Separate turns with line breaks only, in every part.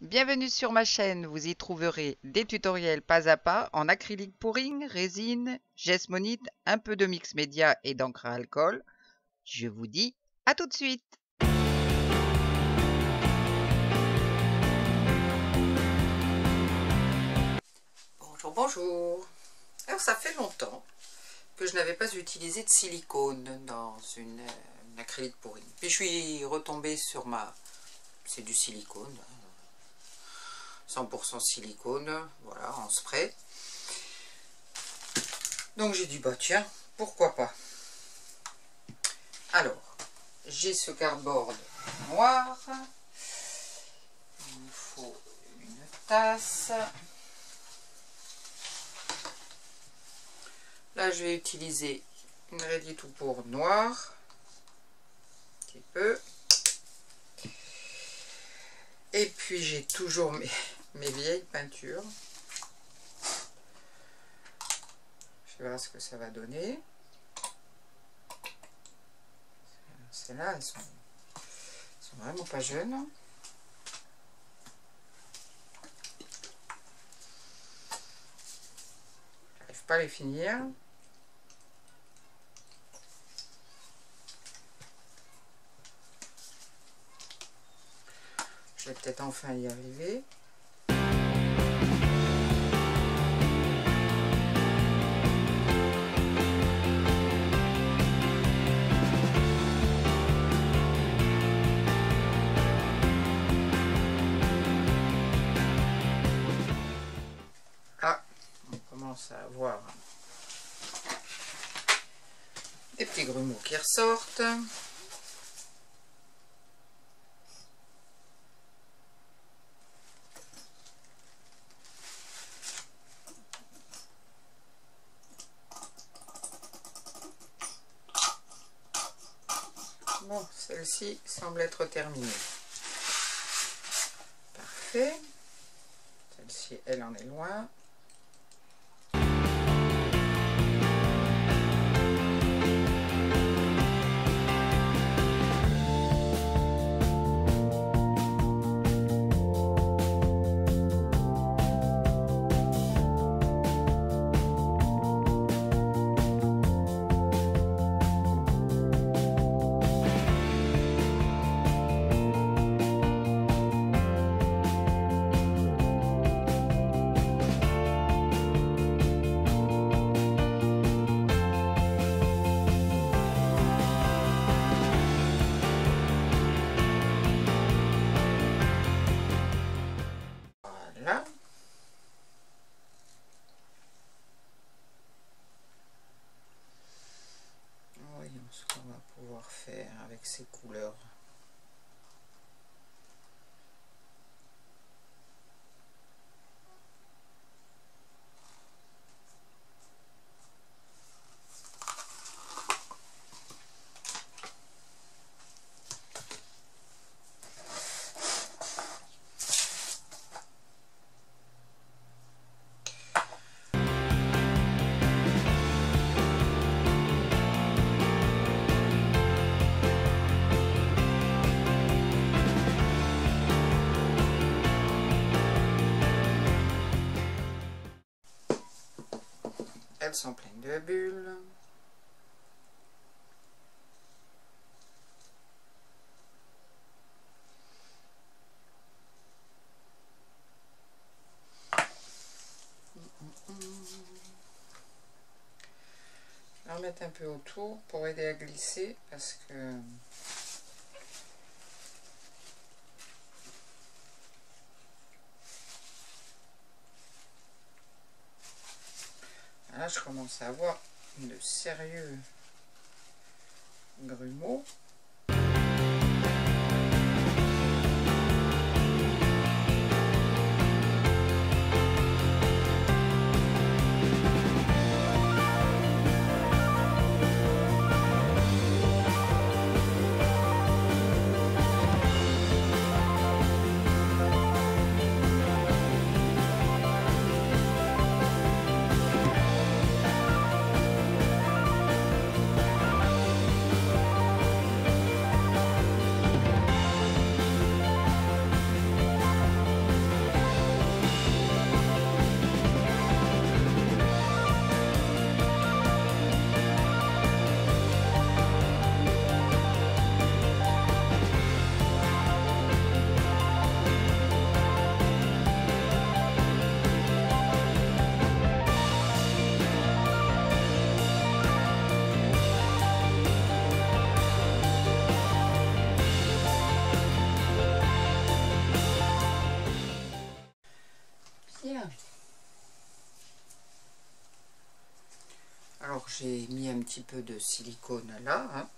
Bienvenue sur ma chaîne, vous y trouverez des tutoriels pas à pas en acrylique pouring, résine, geste monite, un peu de mix média et d'encre à alcool. Je vous dis à tout de suite
Bonjour, bonjour Alors ça fait longtemps que je n'avais pas utilisé de silicone dans une, acrylique pouring. Puis je suis retombée sur ma... c'est du silicone, 100% silicone, voilà, en spray. Donc j'ai dit, bah tiens, pourquoi pas. Alors, j'ai ce cardboard noir. Il me faut une tasse. Là, je vais utiliser une Ready to pour noir. Un petit peu. Et puis, j'ai toujours mes, mes vieilles peintures. Je vais voir ce que ça va donner. Celles-là, elles sont, sont vraiment pas jeunes. J'arrive pas à les finir. Je vais peut-être enfin y arriver. À avoir des petits grumeaux qui ressortent. Bon, celle-ci semble être terminée. Parfait. Celle-ci, elle en est loin. Avec ces couleurs. Elles sont pleines de bulles. Je vais en mettre un peu autour pour aider à glisser parce que Je commence à avoir de sérieux grumeaux. Alors j'ai mis un petit peu de silicone là. Hein.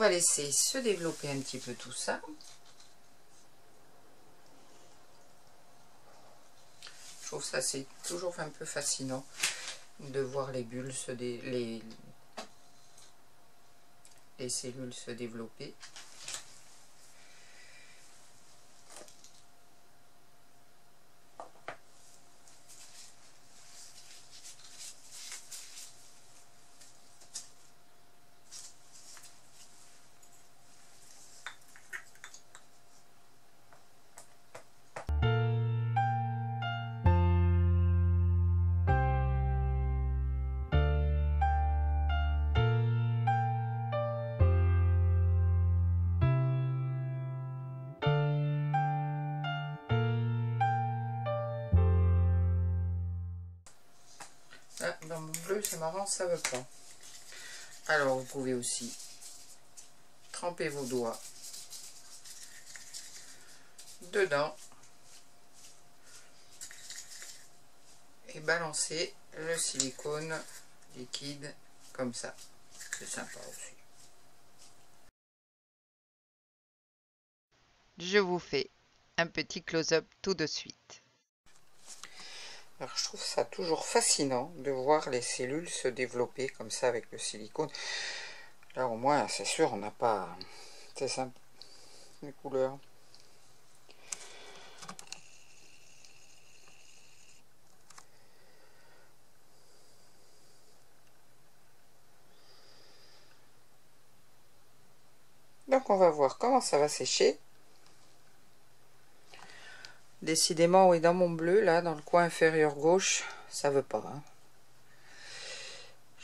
Va laisser se développer un petit peu tout ça. Je trouve ça c'est toujours un peu fascinant de voir les bulles se les, les cellules se développer. Ah, dans mon bleu, c'est marrant, ça veut pas. Alors, vous pouvez aussi tremper vos doigts dedans et balancer le silicone liquide comme ça. C'est sympa aussi.
Je vous fais un petit close-up tout de suite.
Alors, je trouve ça toujours fascinant de voir les cellules se développer comme ça avec le silicone. Là, au moins, c'est sûr, on n'a pas... C'est simple, les couleurs. Donc, on va voir comment ça va sécher. Décidément, oui, dans mon bleu, là, dans le coin inférieur gauche, ça veut pas. Hein.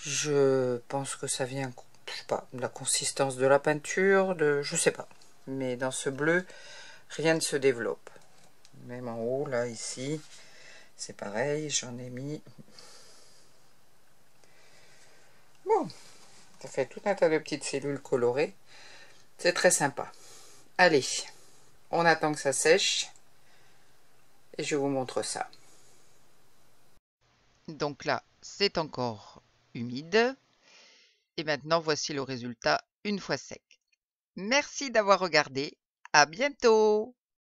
Je pense que ça vient, je sais pas, de la consistance de la peinture, de, je sais pas. Mais dans ce bleu, rien ne se développe. Même en haut, là, ici, c'est pareil, j'en ai mis. Bon, ça fait tout un tas de petites cellules colorées. C'est très sympa. Allez, on attend que ça sèche et je vous montre ça.
Donc là, c'est encore humide. Et maintenant, voici le résultat une fois sec. Merci d'avoir regardé. À bientôt